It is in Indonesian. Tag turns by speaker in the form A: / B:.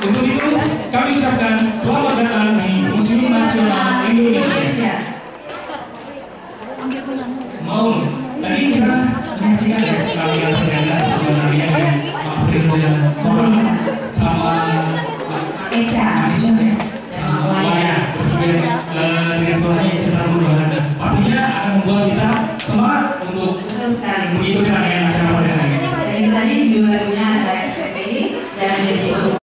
A: Untuk itu kami ucapkan selamat datang di Museum Nasional Indonesia. Mau tadi kita menyaksikan ya kalian ternyata sebenarnya yang mampir ke Koran sama Pak
B: Eca
A: ya
B: sama Maya,
A: berbeda eh, dengan suaranya yang cerita berubah. pastinya akan membuat kita semangat untuk mengikuti rangkaian acara pada hari ini.
B: Dan tadi judul lagunya adalah SPC dan jadi untuk